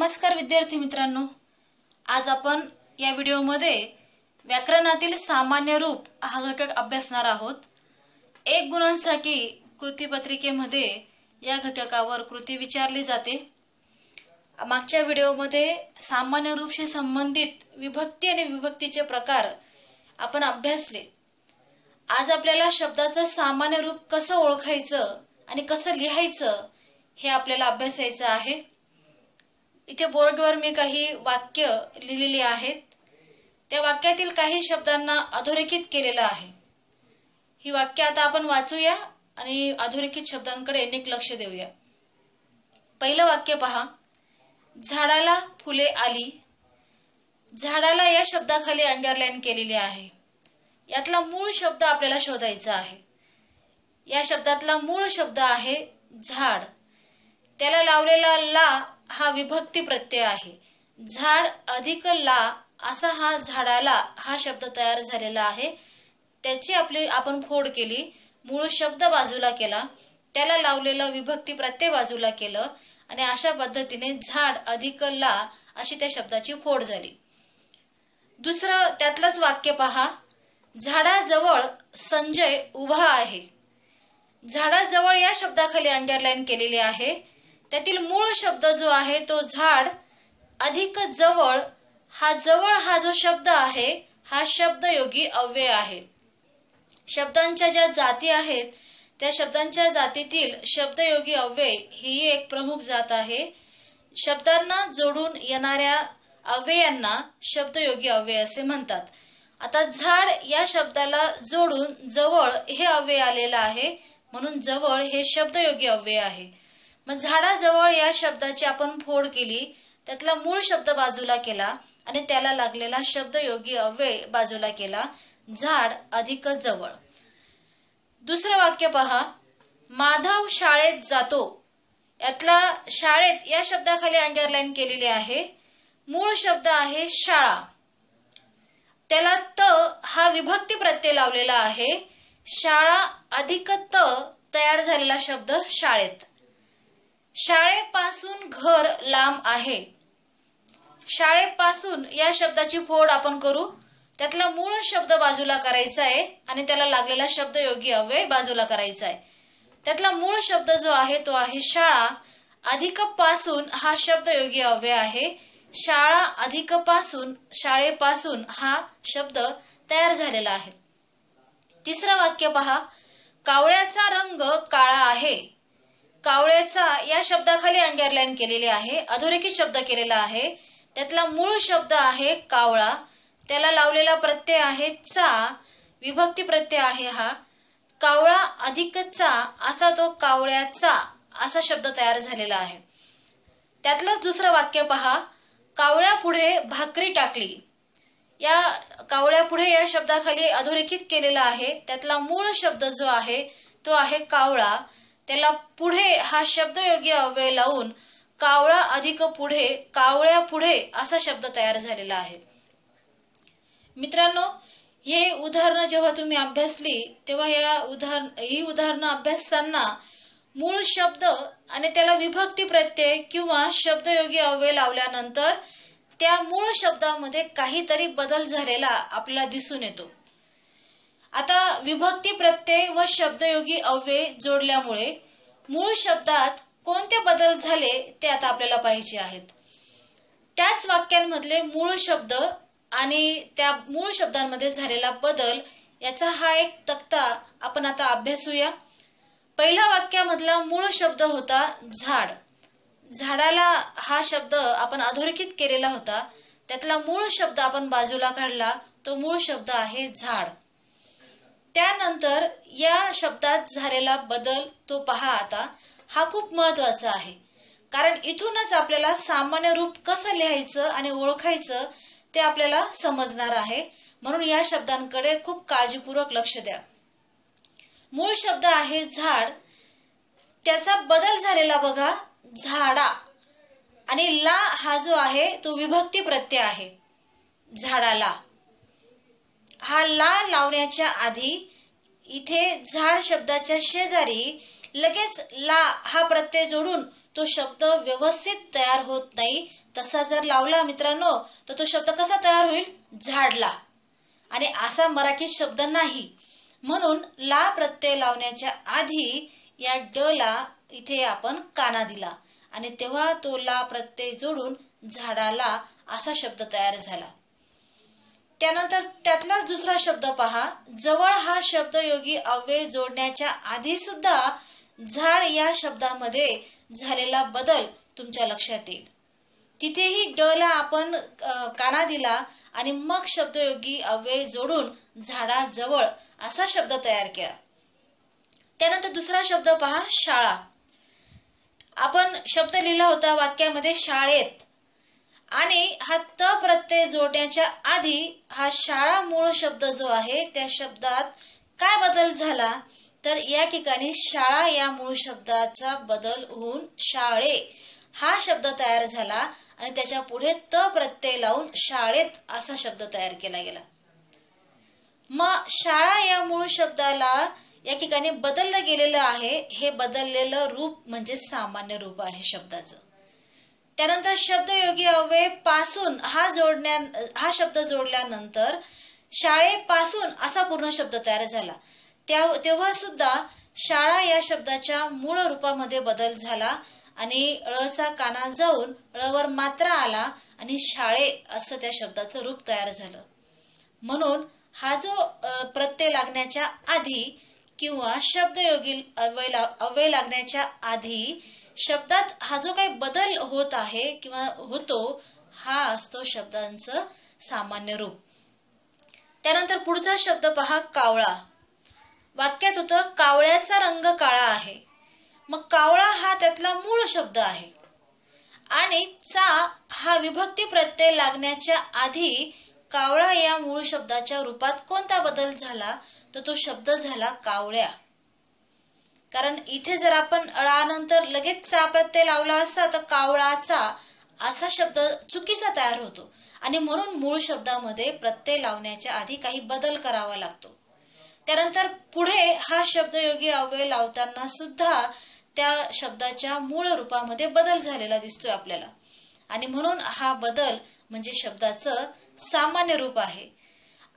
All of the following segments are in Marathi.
नमस्कार विद्यार्थी मित्रांनो. आज आपण या व्हिडिओमध्ये व्याकरणातील सामान्य रूप हा घटक अभ्यासणार आहोत. एक गुणांसाठी कृतीपत्रिकेमध्ये या घटकावर कृती विचारली जाते. मागच्या व्हिडिओमध्ये सामान्य रूपशी संबंधित विभक्ती आणि विभक्तीचे प्रकार आपण अभ्यासले. आज आपल्याला शब्दाचं सामान्य रूप कसं ओळखायचं आणि कसं लिहायचं हे आपल्याला अभ्यासायचं आहे. इथे बोर्डवर मी काही वाक्य लिहिलेली आहेत. त्या वाक्यातील काही शब्दांना अधोरेखित केलेलं आहे. ही वाक्य आता आपण वाचूया आणि अधोरेखित शब्दांकडे नीट लक्ष देऊया. पहिलं वाक्य पहा. झाडाला फुले आली. झाडाला या शब्दाखाली अंडरलाईन केलेली आहे. यातला मूळ शब्द आपल्याला शोधायचा आहे. या शब्दातला मूळ शब्द आहे झाड. त्याला लावलेला ला हा विभक्ती प्रत्यय आहे. झाड अधिक ला असा हा झाडाला हा शब्द तयार झालेला आहे. त्याची आपली आपण फोड केली मूळ शब्द बाजूला केला त्याला लावलेलं विभक्ती प्रत्यय बाजूला केलं आणि अशा पद्धतीने झाड अधिक ला अशी त्या शब्दाची फोड झाली. दुसरं त्यातलंच वाक्य पहा. झाडाजवळ संजय उभा आहे. झाडाजवळ या शब्दाखाली अंडरलाईन केलेली आहे. त्यातील मूळ शब्द जो आहे तो झाड अधिक जवळ हा जवळ हा जो शब्द आहे हा शब्दयोगी अव्यय आहे. शब्दांच्या ज्या जाती आहेत त्या शब्दांच्या जातीतील शब्दयोगी अव्यय ही एक प्रमुख जात आहे. शब्दांना जोडून येणाऱ्या अव्ययांना शब्दयोगी अव्यय असे म्हणतात. आता झाड या शब्दाला जोडून जवळ हे अव्यय आलेलं आहे म्हणून जवळ हे शब्दयोगी अव्यय आहे. मग झाडाजवळ या शब्दाची आपण फोड केली त्यातला मूळ शब्द बाजूला केला आणि त्याला लागलेला शब्द योगी अव्यय बाजूला केला झाड अधिक जवळ. दुसरं वाक्य पहा माधव शाळेत जातो. यातला शाळेत या शब्दाखाली अंडरलाईन केलेली आहे. मूळ शब्द आहे शाळा. त्याला त हा विभक्ती प्रत्यय लावलेला आहे. शाळा अधिक त तयार झालेला शब्द शाळेत. शाळेपासून घर लांब आहे. शाळेपासून या शब्दाची फोड आपण करू. त्यातला मूळ शब्द बाजूला करायचा आहे आणि त्याला लागलेला शब्द योगी अव्यय बाजूला करायचा आहे. त्यातला मूळ शब्द जो आहे तो आहे शाळा. अधिकपासून हा शब्द योगी अव्यय आहे. शाळा अधिकपासून शाळेपासून हा शब्द तयार झालेला आहे. तिसरं वाक्य पहा. कावळ्याचा रंग काळा आहे. कावळ्याचा या शब्दाखाली अंडरलाईन केलेले आहे. अधोरेखित शब्द केलेला आहे. त्यातला मूळ शब्द आहे कावळा. त्याला लावलेला प्रत्यय आहे चा. विभक्ती प्रत्यय आहे हा. कावळा अधिक चा असा तो कावळ्याचा असा शब्द तयार झालेला आहे. त्यातलंच दुसरं वाक्य पहा. कावळ्यापुढे भाकरी टाकली. या कावळ्यापुढे या शब्दाखाली अधोरेखित केलेला आहे. त्यातला मूळ शब्द जो आहे तो आहे कावळा. त्याला पुढे हा शब्दयोगी अव्यय लावून कावळा अधिक पुढे कावळ्या पुढे असा शब्द तयार झालेला आहे. मित्रांनो हे उदाहरणं जेव्हा तुम्ही अभ्यासली तेव्हा या उदाहरण ही उदाहरणं अभ्यासताना मूळ शब्द आणि त्याला विभक्ती प्रत्यय किंवा शब्दयोगी अव्यय लावल्यानंतर त्या मूळ शब्दामध्ये काहीतरी बदल झालेला आपल्याला दिसून येतो. आता विभक्ती प्रत्यय व शब्दयोगी अव्यय जोडल्यामुळे मूळ शब्दात कोणते बदल झाले ते आता आपल्याला पाहिजे आहेत. त्याच वाक्यांमधले मूळ शब्द आणि त्या मूळ शब्दांमध्ये झालेला बदल याचा हा एक तक्ता आपण आता अभ्यासूया. पहिल्या वाक्यामधला मूळ शब्द होता झाड. झाडाला हा शब्द आपण अधोरेखित केलेला होता. त्यातला मूळ शब्द आपण बाजूला काढला तो मूळ शब्द आहे झाड. त्यानंतर या शब्दात झालेला बदल तो पहा आता. हा खूप महत्त्वाचा आहे. कारण इथूनच आपल्याला सामान्य रूप कसं लिहायचं आणि ओळखायचं ते आपल्याला समजणार आहे. म्हणून या शब्दांकडे खूप काळजीपूर्वक लक्ष द्या. मूळ शब्द आहे झाड. त्याचा बदल झालेला बघा. झाडा. आणि ला हा जो आहे तो विभक्ती प्रत्यय आहे. झाडाला. हा ला लावण्याच्या आधी इथे झाड शब्दाच्या शेजारी लगेच ला हा प्रत्यय जोडून तो शब्द व्यवस्थित तयार होत नाही. तसा जर लावला मित्रांनो तर तो शब्द कसा तयार होईल? झाडला. आणि असा मराठीत शब्द नाही. म्हणून ला प्रत्यय लावण्याच्या आधी या ड ला इथे आपण काना दिला. आणि तेव्हा तो ला प्रत्यय जोडून झाडाला असा शब्द तयार झाला. त्यानंतर त्यातलाच दुसरा शब्द पहा. जवळ हा शब्द योगी अव्यय जोडण्याच्या आधी सुद्धा झाड या शब्दामध्ये झालेला बदल तुमच्या लक्षात येईल. तिथेही ड ला आपण काना दिला आणि मग शब्दयोगी अव्यय जोडून झाडाजवळ असा शब्द तयार केला. त्यानंतर दुसरा शब्द पहा शाळा. आपण शब्द लिहिला होता वाक्यामध्ये शाळेत. आणि हा त प्रत्यय जोडण्याच्या आधी हा शाळा मूळ शब्द जो आहे त्या शब्दात काय बदल झाला? तर या ठिकाणी शाळा या मूळ शब्दाचा बदल होऊन शाळे हा शब्द तयार झाला आणि त्याच्या पुढे त प्रत्यय लावून शाळेत असा शब्द तयार केला गेला. मग शाळा या मूळ शब्दाला या ठिकाणी बदललं गेलेलं आहे. हे बदललेलं रूप म्हणजे सामान्य रूप आहे शब्दाचं. त्यानंतर शब्दयोगी अव्ययपासून हा जोडण्या हा शब्द जोडल्यानंतर शाळेपासून असा पूर्ण शब्द तयार झाला. त्या तेव्हा सुद्धा शाळा या शब्दाच्या मूळ रूपामध्ये बदल झाला आणि ळचा काना जाऊन ळवर मात्रा आला आणि शाळे असं त्या शब्दाचं रूप तयार झालं. म्हणून हा जो प्रत्यय लागण्याच्या आधी किंवा शब्दयोगी अव्यय अव्यय लागण्याच्या आधी शब्दात हा जो काही बदल होत आहे किंवा होतो हा असतो शब्दांचं सामान्य रूप. त्यानंतर पुढचा शब्द पहा कावळा. वाक्यात होतं कावळ्याचा रंग काळा आहे. मग कावळा हा त्यातला मूळ शब्द आहे. आणि चा हा विभक्ती प्रत्यय लागण्याच्या आधी कावळा या मूळ शब्दाच्या रूपात कोणता बदल झाला? तर तो शब्द झाला कावळ्या. कारण इथे जर आपण अळानंतर लगेच चा प्रत्यय लावला असता तर कावळाचा असा शब्द चुकीचा तयार होतो. आणि म्हणून मूळ शब्दामध्ये प्रत्यय लावण्याच्या आधी काही बदल करावा लागतो. त्यानंतर पुढे हा शब्दयोगी अव्यय लावताना सुद्धा त्या शब्दाच्या मूळ रूपामध्ये बदल झालेला दिसतोय आपल्याला. आणि म्हणून हा बदल म्हणजे शब्दाचं सामान्य रूप आहे.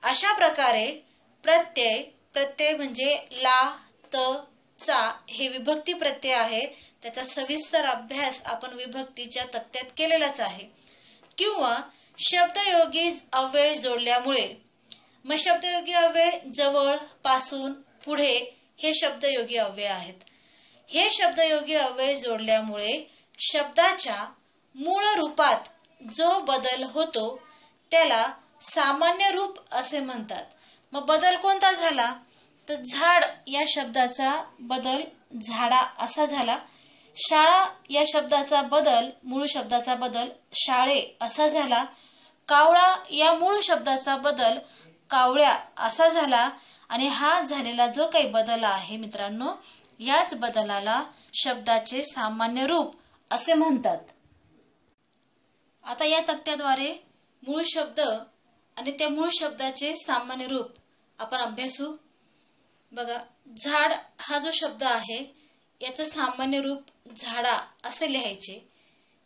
अशा प्रकारे प्रत्यय प्रत्यय म्हणजे ला त चा हे विभक्ती प्रत्यय आहे. त्याचा सविस्तर अभ्यास आपण विभक्तीच्या तक्त्यात केलेलाच आहे. किंवा शब्दयोगी अव्यय जोडल्यामुळे. मग शब्दयोगी अव्यय जवळपासून पुढे हे शब्दयोगी अव्यय आहेत. हे शब्दयोगी अव्यय जोडल्यामुळे शब्दाच्या मूळ रूपात जो बदल होतो त्याला सामान्य रूप असे म्हणतात. मग बदल कोणता झाला? तर झाड या शब्दाचा बदल झाडा असा झाला. शाळा या शब्दाचा बदल मूळ शब्दाचा बदल शाळे असा झाला. कावळा या मूळ शब्दाचा बदल कावळ्या असा झाला. आणि हा झालेला जो काही बदल आहे मित्रांनो याच बदलाला शब्दाचे सामान्य रूप असे म्हणतात. आता या तक्त्याद्वारे मूळ शब्द आणि त्या मूळ शब्दाचे सामान्य रूप आपण अभ्यासू. बघा झाड हा जो शब्द आहे याचं सामान्य रूप झाडा असे लिहायचे.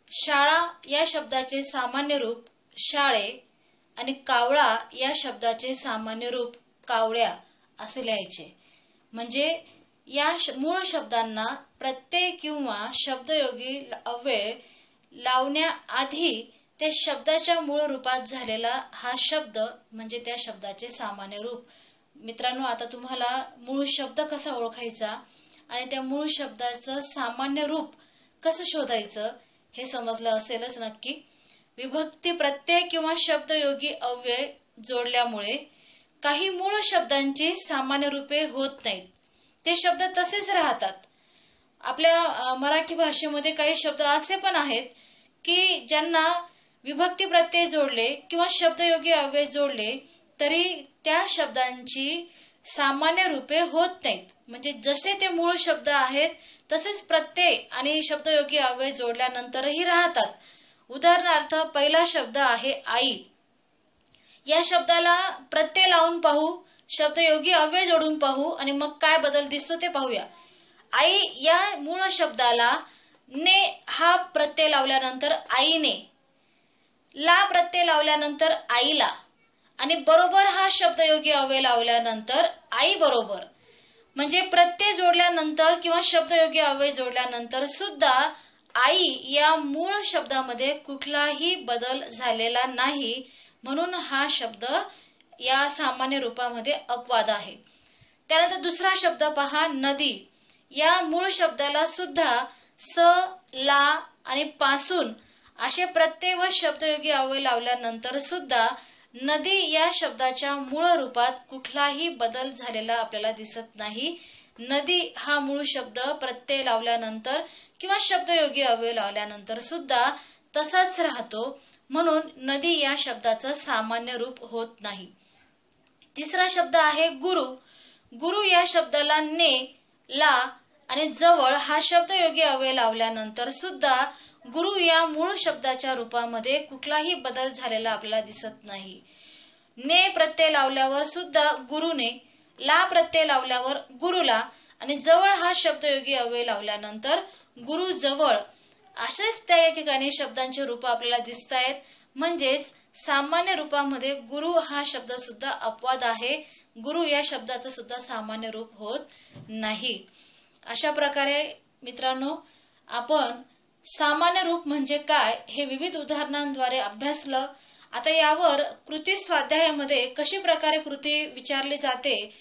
शाळा या शब्दाचे सामान्य रूप शाळे आणि कावळा या शब्दाचे सामान्य रूप कावळ्या असे लिहायचे. म्हणजे या मूळ शब्दांना प्रत्यय किंवा शब्दयोगी अव्यय लावण्याआधी त्या शब्दाच्या मूळ रूपात झालेला हा शब्द म्हणजे त्या शब्दाचे सामान्य रूप मित्रांनो आता तुम्हाला मूळ शब्द कसा ओळखायचा आणि त्या मूळ शब्दाचं सामान्य रूप कसं शोधायचं हे समजलं असेलच नक्की. विभक्ती प्रत्यय किंवा शब्दयोगी अव्यय जोडल्यामुळे काही मूळ शब्दांची सामान्य रूपे होत नाहीत. ते शब्द तसेच राहतात. आपल्या मराठी भाषेमध्ये काही शब्द असे पण आहेत की ज्यांना विभक्ती प्रत्यय जोडले किंवा शब्दयोगी अव्यय जोडले तरी त्या शब्दांची सामान्य रूपे होत नाहीत. म्हणजे जसे ते मूळ शब्द आहेत तसेच प्रत्यय आणि शब्दयोगी अव्यय जोडल्यानंतरही राहतात. उदाहरणार्थ पहिला शब्द आहे आई. या शब्दाला प्रत्यय लावून पाहू शब्दयोगी अव्यय जोडून पाहू आणि मग काय बदल दिसतो ते पाहूया. आई या मूळ शब्दाला ने हा प्रत्यय लावल्यानंतर आईने. ला प्रत्यय लावल्यानंतर आईला. आणि बरोबर हा शब्दयोगी अव्यय लावल्यानंतर आई बरोबर. म्हणजे प्रत्यय जोडल्यानंतर किंवा शब्दयोगी अव्यय जोडल्यानंतर सुद्धा आई या मूळ शब्दामध्ये कुठलाही बदल झालेला नाही म्हणून हा शब्द या सामान्य रूपामध्ये अपवाद आहे. त्यानंतर दुसरा शब्द पहा नदी. या मूळ शब्दाला सुद्धा स ला आणि पासून असे प्रत्यय व शब्दयोगी अव्यय लावल्यानंतर सुद्धा नदी या शब्दाच्या मूळ रूपात कुठलाही बदल झालेला आपल्याला दिसत नाही. नदी हा मूळ शब्द प्रत्यय लावल्यानंतर किंवा शब्दयोगी अवयव लावल्यानंतर सुद्धा तसाच राहतो. म्हणून नदी या शब्दाचं सामान्य रूप होत नाही. तिसरा शब्द आहे गुरु. गुरु या शब्दाला ने ला आणि जवळ हा शब्दयोगी अव्यय लावल्यानंतर सुद्धा गुरु या मूळ शब्दाच्या रूपामध्ये कुठलाही बदल झालेला आपल्याला दिसत नाही. ने प्रत्यय लावल्यावर सुद्धा गुरुने ला प्रत्यय लावल्यावर गुरुला आणि जवळ हा शब्दयोगी अव्यय लावल्यानंतर गुरु जवळ असेच त्या या ठिकाणी शब्दांचे रूप आपल्याला दिसत आहेत म्हणजेच सामान्य रूपामध्ये गुरु हा शब्द सुद्धा अपवाद आहे. गुरु या शब्दाचं सुद्धा सामान्य रूप होत नाही. अशा प्रकारे मित्रांनो आपण सामान्य रूप म्हणजे काय हे विविध उदाहरणांद्वारे अभ्यासलं. आता यावर कृती स्वाध्यायामध्ये कशी प्रकारे कृती विचारली जाते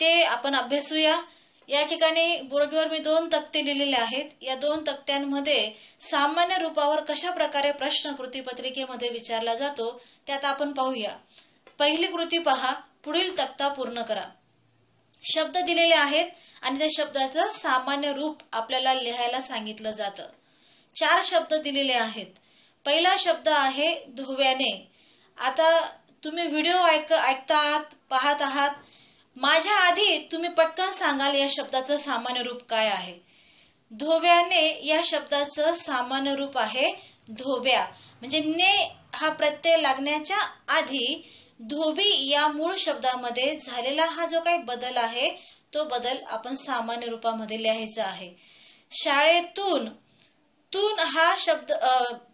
ते आपण अभ्यासूया. या ठिकाणी बुरगीवर मी दोन तक्ते लिहिलेले आहेत. या दोन तक्त्यांमध्ये सामान्य रूपावर कशा प्रकारे प्रश्न कृतीपत्रिकेमध्ये विचारला जातो त्यात आपण पाहूया. पहिली कृती पहा. पुढील तक्ता पूर्ण करा. शब्द दिलेले आहेत आणि त्या शब्दाचं सामान्य रूप आपल्याला लिहायला सांगितलं जातं. चार शब्द दिलेले आहेत. पहिला शब्द आहे धोव्याने. आता तुम्ही व्हिडिओ ऐक ऐकता आहात पाहत आहात. माझ्या आधी तुम्ही पटकन सांगाल या शब्दाचं सामान्य रूप काय आहे. धोव्याने या शब्दाचं सामान्य रूप आहे धोब्या म्हणजे ने हा प्रत्यय लागण्याच्या आधी धोबी या मूळ शब्दामध्ये झालेला हा जो काही बदल आहे तो बदल आपण सामान्य रूपामध्ये लिहायचा आहे. शाळेतून तून हा शब्द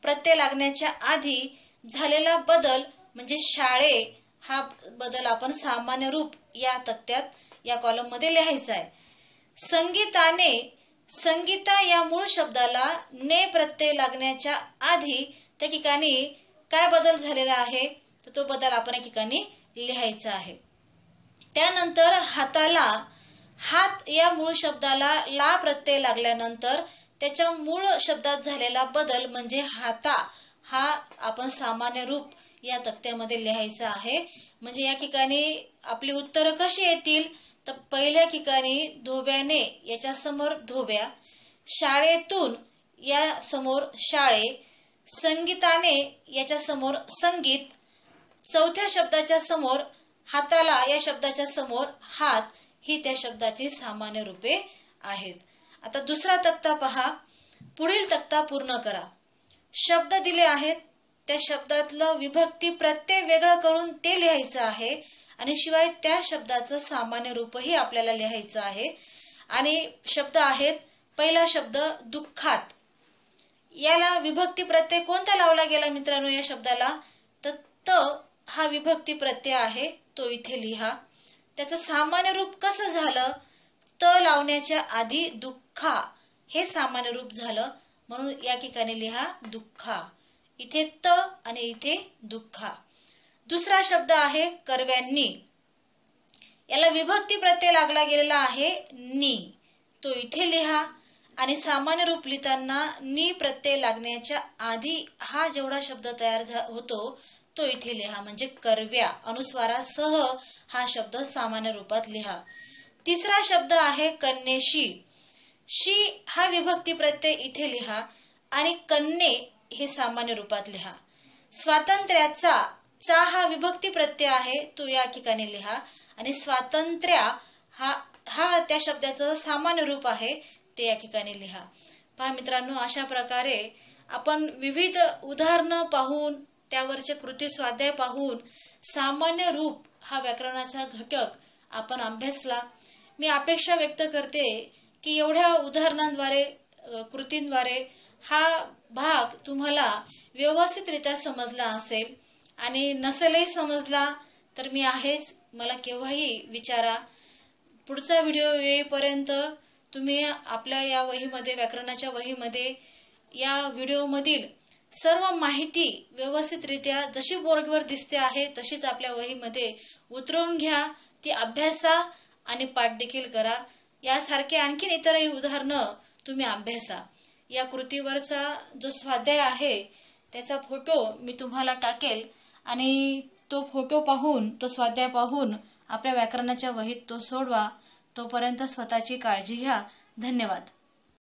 प्रत्यय लागण्याच्या आधी झालेला बदल म्हणजे शाळे हा बदल आपण सामान्य रूप या तथ्यात या कॉलममध्ये लिहायचा आहे. संगीताने संगीता या मूळ शब्दाला ने प्रत्यय लागण्याच्या आधी त्या ठिकाणी काय बदल झालेला आहे? तर तो बदल आपण या ठिकाणी लिहायचा आहे. त्यानंतर हाताला हात या मूळ शब्दाला ला प्रत्यय लागल्यानंतर त्याच्या मूळ शब्दात झालेला बदल म्हणजे हाता हा आपण सामान्य रूप या तक्त्यामध्ये लिहायचा आहे. म्हणजे या ठिकाणी आपली उत्तरं कशी येतील? तर पहिल्या ठिकाणी धोब्याने याच्या समोर धोब्या. शाळेतून या समोर शाळे. संगीताने याच्या समोर संगीत. चौथ्या शब्दाच्या समोर हाताला या शब्दाच्या समोर हात. ही त्या शब्दाची सामान्य रूपे आहेत. आता दुसरा तक्ता पहा. पुढील तक्ता पूर्ण करा. शब्द दिले आहेत. त्या शब्दातलं विभक्ती प्रत्यय वेगळं करून ते लिहायचं आहे आणि शिवाय त्या शब्दाचं सामान्य रूपही आपल्याला लिहायचं आहे. आणि शब्द आहेत पहिला शब्द दुःखात. याला विभक्ती प्रत्यय कोणता लावला गेला मित्रांनो या शब्दाला? तर त हा विभक्ती प्रत्यय आहे तो इथे लिहा. त्याचं सामान्य रूप कसं झालं? त लावण्याच्या आधी दुःख दुःखा. हे सामान्य रूप झालं. म्हणून या ठिकाणी लिहा दुःखा. इथे त आणि इथे दुःखा. दुसरा शब्द आहे कर्व्यांनी. याला विभक्ती प्रत्यय लागला गेलेला आहे नी. तो इथे लिहा. आणि सामान्य रूप लिहिताना नी प्रत्यय लागण्याच्या आधी हा जेवढा शब्द तयार होतो तो इथे लिहा. म्हणजे कर्व्या. अनुस्वारासह हा शब्द सामान्य रूपात लिहा. तिसरा शब्द आहे कन्येशी. शी हा विभक्ती प्रत्यय इथे लिहा आणि कन्ये हे सामान्य रूपात लिहा. स्वातंत्र्याचा चा हा विभक्ती प्रत्यय आहे तो या ठिकाणी लिहा. आणि स्वातंत्र्या हा हा त्या शब्दाचं सामान्य रूप आहे ते या ठिकाणी लिहा. पहा मित्रांनो अशा प्रकारे आपण विविध उदाहरणं पाहून त्यावरचे कृती स्वाध्याय पाहून सामान्य रूप हा व्याकरणाचा घटक आपण अभ्यासला. मी अपेक्षा व्यक्त करते की एवढ्या उदाहरणांद्वारे कृतींद्वारे हा भाग तुम्हाला व्यवस्थितरित्या समजला असेल. आणि नसेलही समजला तर मी आहेच. मला केव्हाही विचारा. पुढचा व्हिडिओ येईपर्यंत तुम्ही आपल्या या वहीमध्ये व्याकरणाच्या वहीमध्ये या व्हिडिओमधील सर्व माहिती व्यवस्थितरित्या जशी बोर्डवर दिसते आहे तशीच आपल्या वहीमध्ये उतरवून घ्या. ती अभ्यासा आणि पाठ देखील करा. यासारखे आणखीन इतरही उदाहरणं तुम्ही अभ्यासा. या कृतीवरचा जो स्वाध्याय आहे त्याचा फोटो मी तुम्हाला टाकेल आणि तो फोटो पाहून तो स्वाध्याय पाहून आपल्या व्याकरणाच्या वहीत तो सोडवा. तोपर्यंत स्वतःची काळजी घ्या. धन्यवाद.